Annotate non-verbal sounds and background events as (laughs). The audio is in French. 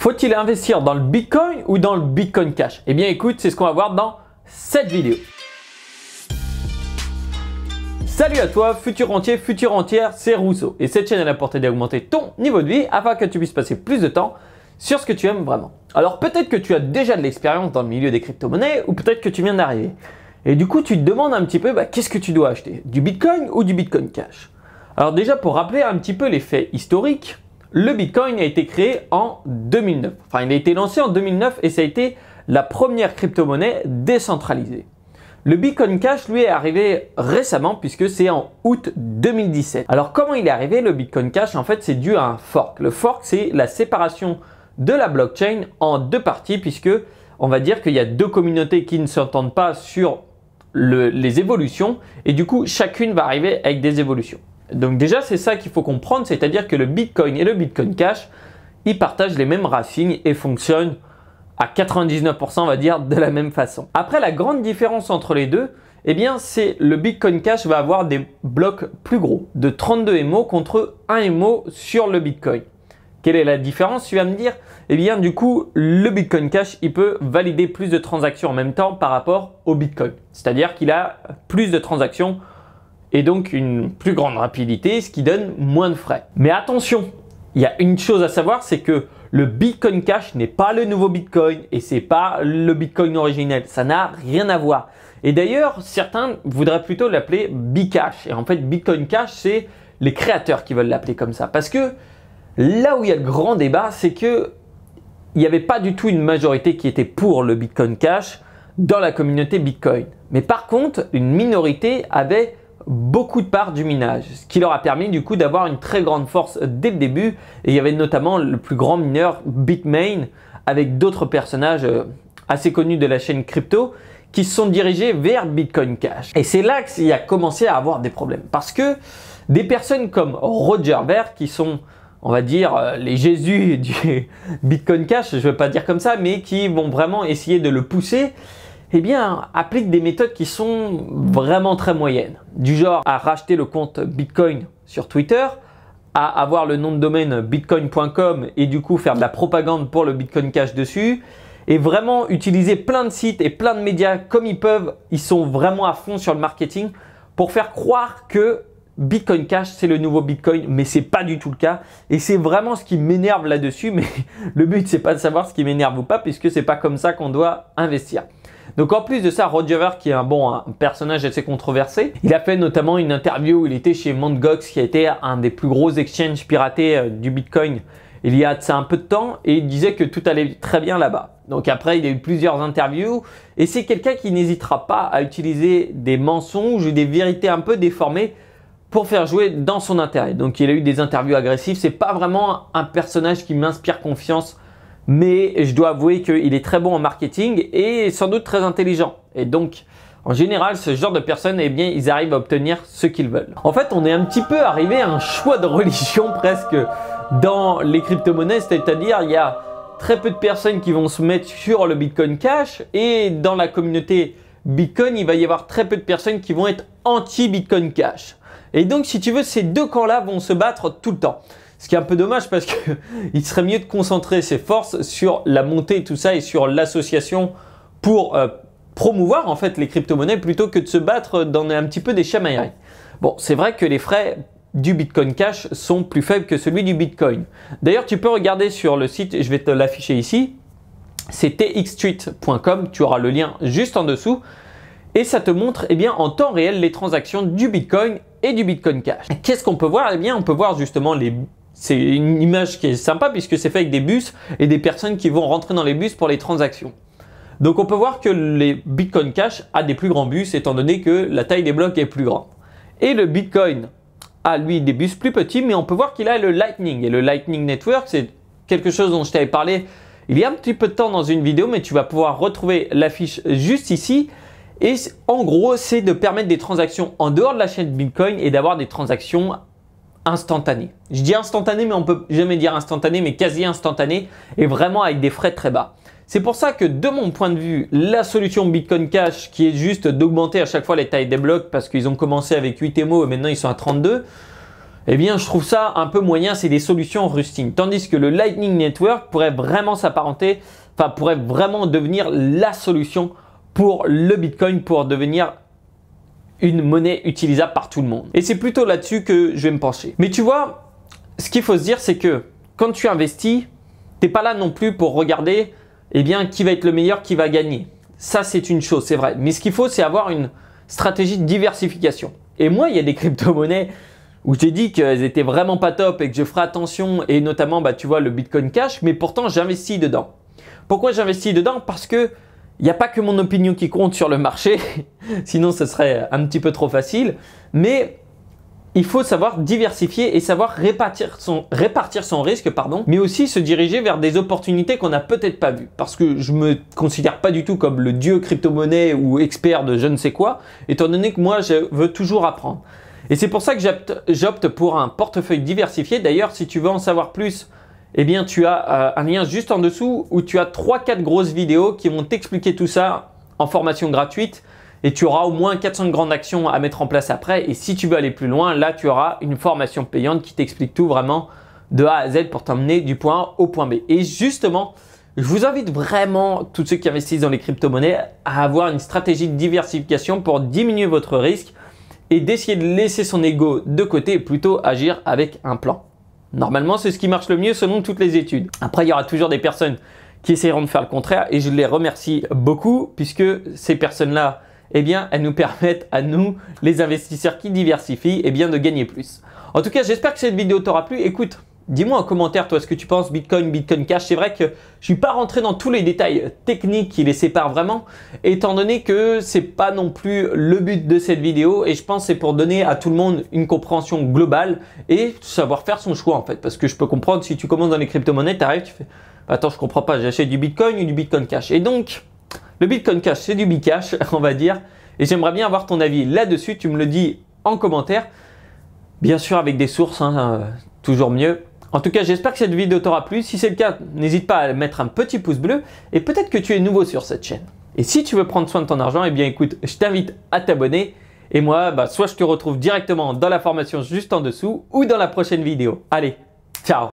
Faut-il investir dans le Bitcoin ou dans le Bitcoin Cash? Eh bien écoute, c'est ce qu'on va voir dans cette vidéo. Salut à toi, futur entier, futur entière, c'est Rousseau. Et cette chaîne a la portée d'augmenter ton niveau de vie afin que tu puisses passer plus de temps sur ce que tu aimes vraiment. Alors peut-être que tu as déjà de l'expérience dans le milieu des crypto-monnaies ou peut-être que tu viens d'arriver. Et du coup, tu te demandes un petit peu bah, qu'est-ce que tu dois acheter? Du Bitcoin ou du Bitcoin Cash? Alors déjà, pour rappeler un petit peu les faits historiques, le Bitcoin a été créé en 2009. Enfin, il a été lancé en 2009 et ça a été la première crypto-monnaie décentralisée. Le Bitcoin Cash, lui, est arrivé récemment puisque c'est en août 2017. Alors, comment il est arrivé le Bitcoin Cash? En fait, c'est dû à un fork. Le fork, c'est la séparation de la blockchain en deux parties puisque on va dire qu'il y a deux communautés qui ne s'entendent pas sur les évolutions et du coup, chacune va arriver avec des évolutions. Donc déjà, c'est ça qu'il faut comprendre, c'est-à-dire que le Bitcoin et le Bitcoin Cash, ils partagent les mêmes racines et fonctionnent à 99%, on va dire, de la même façon. Après, la grande différence entre les deux, eh bien, c'est le Bitcoin Cash va avoir des blocs plus gros, de 32 MO contre 1 MO sur le Bitcoin. Quelle est la différence Tu vas me dire, eh bien, du coup, le Bitcoin Cash, il peut valider plus de transactions en même temps par rapport au Bitcoin. C'est-à-dire qu'il a plus de transactions et donc une plus grande rapidité, ce qui donne moins de frais. Mais attention, il y a une chose à savoir, c'est que le Bitcoin Cash n'est pas le nouveau Bitcoin et c'est pas le Bitcoin originel. Ça n'a rien à voir. Et d'ailleurs, certains voudraient plutôt l'appeler Bcash. Et en fait, Bitcoin Cash, c'est les créateurs qui veulent l'appeler comme ça. Parce que là où il y a le grand débat, c'est que il n'y avait pas du tout une majorité qui était pour le Bitcoin Cash dans la communauté Bitcoin. Mais par contre, une minorité avait beaucoup de parts du minage, ce qui leur a permis du coup d'avoir une très grande force dès le début. Et il y avait notamment le plus grand mineur Bitmain avec d'autres personnages euh, assez connus de la chaîne crypto qui se sont dirigés vers Bitcoin Cash. Et c'est là qu'il a commencé à avoir des problèmes parce que des personnes comme Roger Ver qui sont on va dire, euh, les Jésus (laughs) du Bitcoin Cash, je ne veux pas dire comme ça, mais qui vont vraiment essayer de le pousser, eh bien, applique des méthodes qui sont vraiment très moyennes. Du genre à racheter le compte Bitcoin sur Twitter, à avoir le nom de domaine bitcoin.com et du coup faire de la propagande pour le Bitcoin Cash dessus, et vraiment utiliser plein de sites et plein de médias comme ils peuvent. Ils sont vraiment à fond sur le marketing pour faire croire que Bitcoin Cash, c'est le nouveau Bitcoin, mais c'est pas du tout le cas. Et c'est vraiment ce qui m'énerve là-dessus. Mais (laughs) le but, c'est pas de savoir ce qui m'énerve ou pas, puisque c'est pas comme ça qu'on doit investir. Donc en plus de ça, Roger qui est un bon personnage assez controversé, il a fait notamment une interview où il était chez Mt. Qui a été un des plus gros exchanges piratés euh, du Bitcoin il y a ça un peu de temps et il disait que tout allait très bien là-bas. Donc après, il a eu plusieurs interviews et c'est quelqu'un qui n'hésitera pas à utiliser des mensonges ou des vérités un peu déformées pour faire jouer dans son intérêt. Donc il a eu des interviews agressives. C'est pas vraiment un personnage qui m'inspire confiance mais je dois avouer qu'il est très bon en marketing et sans doute très intelligent. Et donc, en général, ce genre de personnes, eh bien, ils arrivent à obtenir ce qu'ils veulent. En fait, on est un petit peu arrivé à un choix de religion (laughs) presque dans les crypto-monnaies, c'est-à-dire il y a très peu de personnes qui vont se mettre sur le Bitcoin Cash et dans la communauté Bitcoin, il va y avoir très peu de personnes qui vont être anti-Bitcoin Cash. Et donc, si tu veux, ces deux camps-là vont se battre tout le temps. Ce qui est un peu dommage parce qu'il (laughs) serait mieux de concentrer ses forces sur la montée et tout ça et sur l'association pour euh, promouvoir en fait les crypto-monnaies plutôt que de se battre dans un petit peu des chamailleries. Bon, c'est vrai que les frais du Bitcoin Cash sont plus faibles que celui du Bitcoin. D'ailleurs, tu peux regarder sur le site, je vais te l'afficher ici, c'est txstreet.com, tu auras le lien juste en dessous et ça te montre eh bien, en temps réel les transactions du Bitcoin et du Bitcoin Cash. Qu'est-ce qu'on peut voir? Eh bien, on peut voir justement les c'est une image qui est sympa puisque c'est fait avec des bus et des personnes qui vont rentrer dans les bus pour les transactions. Donc on peut voir que les Bitcoin Cash a des plus grands bus étant donné que la taille des blocs est plus grande. Et le Bitcoin a lui des bus plus petits mais on peut voir qu'il a le Lightning et le Lightning Network c'est quelque chose dont je t'avais parlé il y a un petit peu de temps dans une vidéo mais tu vas pouvoir retrouver l'affiche juste ici et en gros c'est de permettre des transactions en dehors de la chaîne Bitcoin et d'avoir des transactions instantané. Je dis instantané, mais on peut jamais dire instantané, mais quasi instantané, et vraiment avec des frais très bas. C'est pour ça que de mon point de vue, la solution Bitcoin Cash, qui est juste d'augmenter à chaque fois les tailles des blocs, parce qu'ils ont commencé avec 8 MO et maintenant ils sont à 32, eh bien, je trouve ça un peu moyen, c'est des solutions rusting. Tandis que le Lightning Network pourrait vraiment s'apparenter, enfin, pourrait vraiment devenir la solution pour le Bitcoin, pour devenir une monnaie utilisable par tout le monde. Et c'est plutôt là-dessus que je vais me pencher. Mais tu vois, ce qu'il faut se dire, c'est que quand tu investis, t'es pas là non plus pour regarder, eh bien, qui va être le meilleur, qui va gagner. Ça, c'est une chose, c'est vrai. Mais ce qu'il faut, c'est avoir une stratégie de diversification. Et moi, il y a des crypto-monnaies où j'ai dit qu'elles étaient vraiment pas top et que je ferai attention, et notamment, bah, tu vois, le Bitcoin Cash, mais pourtant, j'investis dedans. Pourquoi j'investis dedans? Parce que il n'y a pas que mon opinion qui compte sur le marché, (laughs) sinon ce serait un petit peu trop facile, mais il faut savoir diversifier et savoir répartir son, risque, pardon, mais aussi se diriger vers des opportunités qu'on n'a peut-être pas vues. Parce que je me considère pas du tout comme le dieu crypto-monnaie ou expert de je ne sais quoi, étant donné que moi je veux toujours apprendre. Et c'est pour ça que j'opte pour un portefeuille diversifié. D'ailleurs, si tu veux en savoir plus, eh bien tu as euh, un lien juste en dessous où tu as 3-4 grosses vidéos qui vont t'expliquer tout ça en formation gratuite et tu auras au moins 400 grandes actions à mettre en place après. Et si tu veux aller plus loin, là tu auras une formation payante qui t'explique tout vraiment de A à Z pour t'emmener du point A au point B. Et justement, je vous invite vraiment, tous ceux qui investissent dans les crypto-monnaies, à avoir une stratégie de diversification pour diminuer votre risque et d'essayer de laisser son ego de côté et plutôt agir avec un plan. Normalement, c'est ce qui marche le mieux selon toutes les études. Après, il y aura toujours des personnes qui essaieront de faire le contraire et je les remercie beaucoup puisque ces personnes-là, eh bien, elles nous (laughs) permettent à nous, les investisseurs qui diversifient, eh bien, de gagner plus. En tout cas, j'espère que cette vidéo t'aura plu. Écoute, Dis-moi en commentaire, toi, ce que tu penses Bitcoin, Bitcoin Cash. C'est vrai que je suis pas rentré dans tous les détails techniques qui les séparent vraiment, étant donné que c'est pas non plus le but de cette vidéo. Et je pense c'est pour donner à tout le monde une compréhension globale et savoir faire son choix en fait. Parce que je peux comprendre si tu commences dans les crypto-monnaies, tu arrives, tu fais Attends, je comprends pas, j'achète du Bitcoin ou du Bitcoin Cash. Et donc, le Bitcoin Cash, c'est du Bcash, (laughs) on va dire. Et j'aimerais bien avoir ton avis là-dessus. Tu me le dis en commentaire. Bien sûr, avec des sources, hein, euh, toujours mieux. En tout cas, j'espère que cette vidéo t'aura plu. Si c'est le cas, n'hésite pas à mettre un petit pouce bleu et peut-être que tu es nouveau sur cette chaîne. Et si tu veux prendre soin de ton argent, eh bien écoute, je t'invite à t'abonner. Et moi, bah, soit je te retrouve directement dans la formation juste en dessous ou dans la prochaine vidéo. Allez, ciao